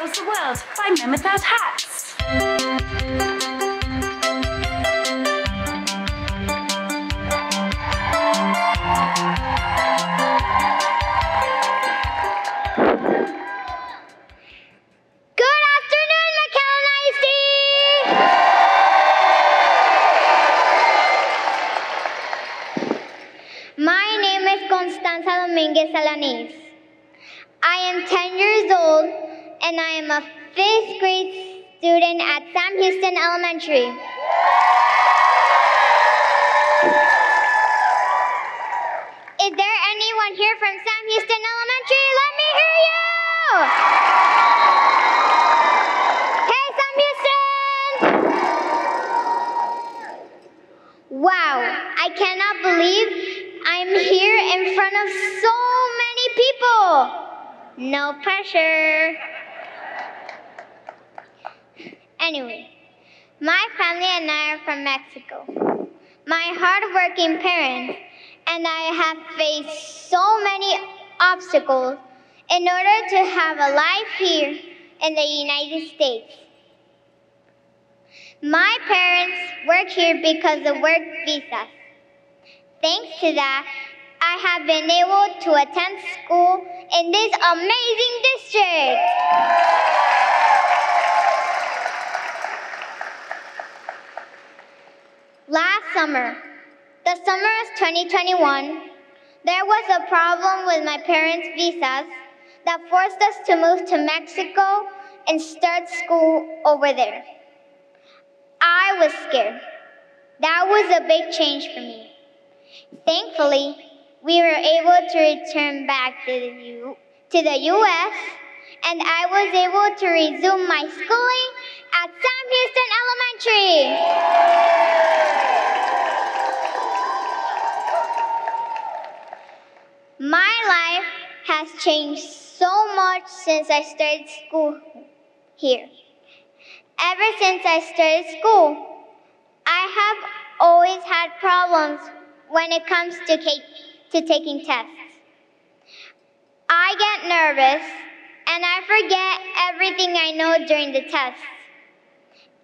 Across the World by Men Without Hats. Good afternoon! My name is Constanza Dominguez. I am 10 years old and I am a fifth grade student at Sam Houston Elementary. Is there anyone here from Sam Houston Elementary? Let me hear you! Hey, Sam Houston! Wow, I cannot believe I'm here in front of so many people. No pressure. Anyway, my family and I are from Mexico. My hardworking parents and I have faced so many obstacles in order to have a life here in the United States. My parents work here because of work visas. Thanks to that, I have been able to attend school in this amazing district. Summer, the summer of 2021, there was a problem with my parents' visas that forced us to move to Mexico and start school over there. I was scared. That was a big change for me. Thankfully, we were able to return back to the, U- to the US and I was able to resume my schooling at Sam Houston Elementary. My life has changed so much since I started school here. Ever since I started school, I have always had problems when it comes to, to taking tests. I get nervous and I forget everything I know during the tests.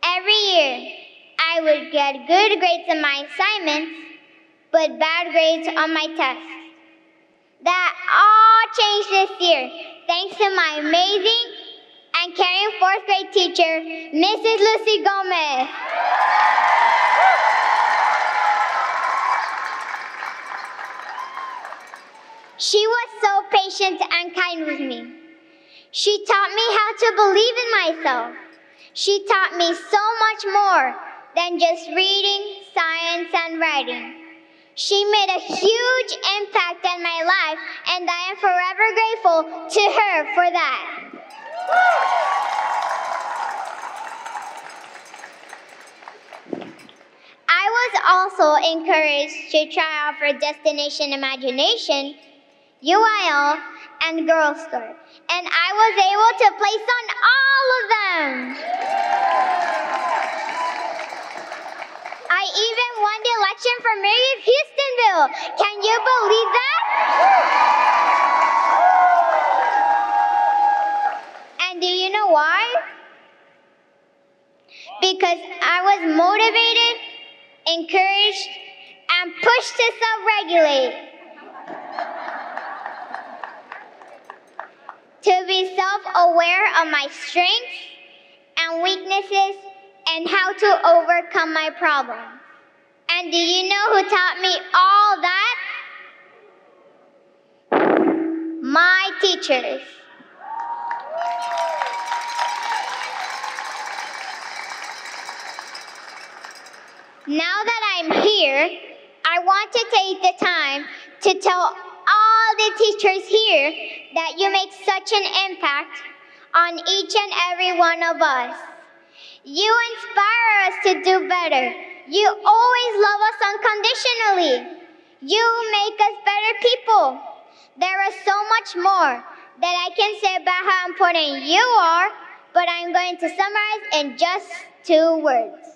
Every year, I would get good grades on my assignments, but bad grades on my tests. That all changed this year thanks to my amazing and caring fourth grade teacher, Mrs. Lucy Gomez. She was so patient and kind with me. She taught me how to believe in myself. She taught me so much more than just reading, science, and writing. She made a huge impact in my life, and I am forever grateful to her for that. I was also encouraged to try out for Destination Imagination, UIL, and Girl Scout, and I was able to place on all of them. I even won the election for Mayor of Houstonville. Can you believe that? And do you know why? Because I was motivated, encouraged, and pushed to self regulate. To be self aware of my strengths and weaknesses and how to overcome my problems. And do you know who taught me all that? My teachers. Now that I'm here, I want to take the time to tell all the teachers here that you make such an impact on each and every one of us. You inspire us to do better. You always love us unconditionally. You make us better people. There is so much more that I can say about how important you are, but I'm going to summarize in just two words.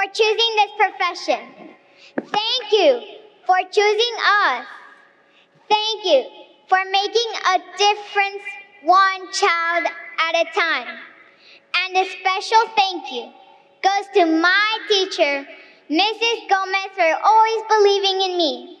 for choosing this profession. Thank you for choosing us. Thank you for making a difference one child at a time. And a special thank you goes to my teacher, Mrs. Gomez, for always believing in me.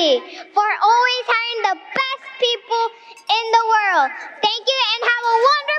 For always hiring the best people in the world. Thank you and have a wonderful